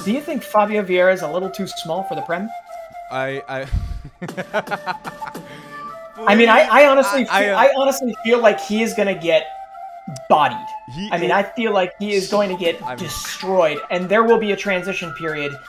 Do you think Fabio Vieira is a little too small for the Prem? I I. I mean, I, I honestly, I- feel, I, I, honestly feel like he is gonna get bodied. He I mean, is- I feel like he is going to get I'm- destroyed, and there will be a transition period